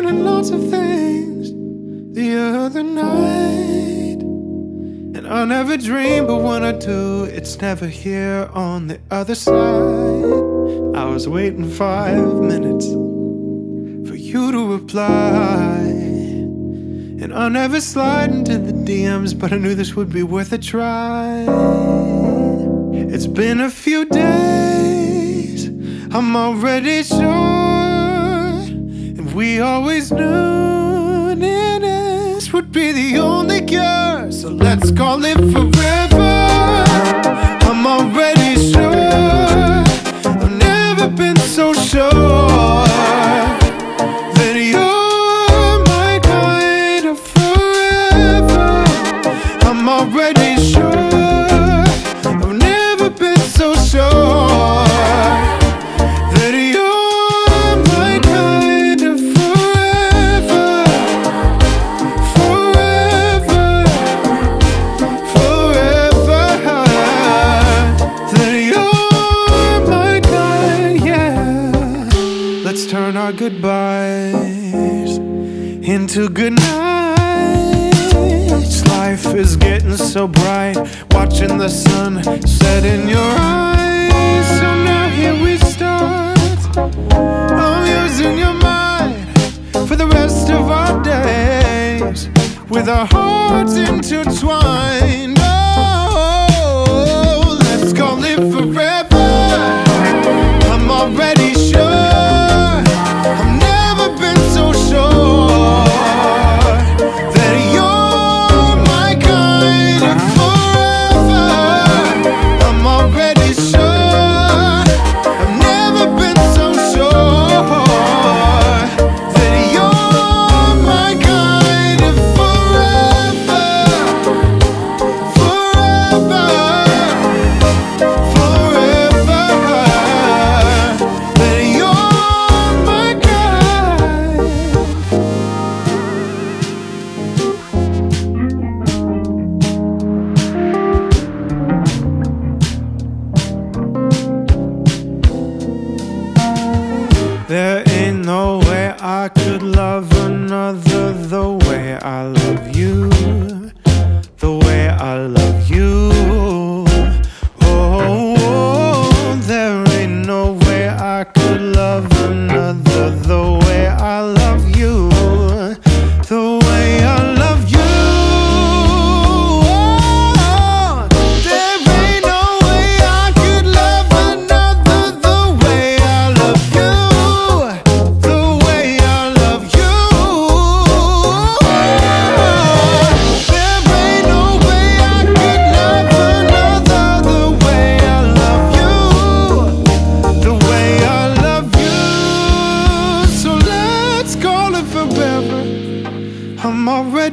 feeling lots of things the other night. And I never dream, but when I do, it's never here on the other side. I was waiting five minutes for you to reply. And I never slide into the DMs, but I knew this would be worth a try. It's been a few days, I'm already sure. We always knew this would be the only cure. So let's call it forever. Our goodbyes into good nights. Life is getting so bright, watching the sun set in your eyes. So now here we start. I'm using your mind for the rest of our days, with our hearts intertwined. I could love another the way I love.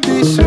This.